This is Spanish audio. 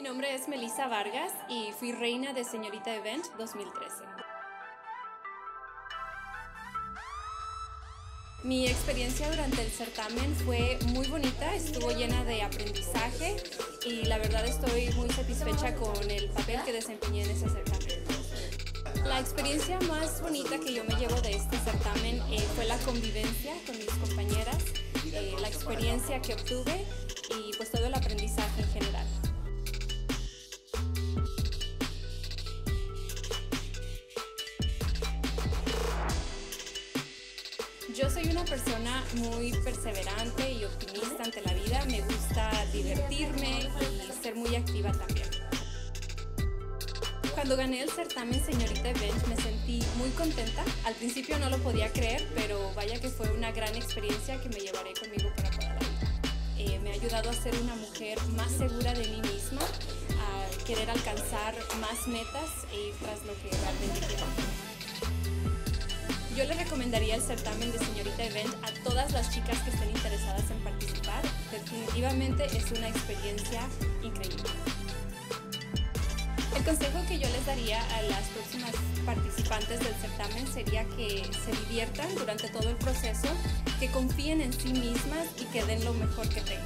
nombre es Melissa Vargas y fui reina de Señorita Event 2013. Mi experiencia durante el certamen fue muy bonita, estuvo llena de aprendizaje y la verdad estoy muy satisfecha con el papel que desempeñé en ese certamen. La experiencia más bonita que yo me llevo de este certamen eh, fue la convivencia con mis compañeras, eh, la experiencia que obtuve y pues todo el aprendizaje Yo soy una persona muy perseverante y optimista ante la vida. Me gusta divertirme y ser muy activa también. Cuando gané el certamen Señorita Event me sentí muy contenta. Al principio no lo podía creer, pero vaya que fue una gran experiencia que me llevaré conmigo para toda la vida. Eh, me ha ayudado a ser una mujer más segura de mí misma, a querer alcanzar más metas ir tras lo que realmente quiero. Yo le recomendaría el certamen de Señorita Event a todas las chicas que estén interesadas en participar. Definitivamente es una experiencia increíble. El consejo que yo les daría a las próximas participantes del certamen sería que se diviertan durante todo el proceso, que confíen en sí mismas y que den lo mejor que tengan.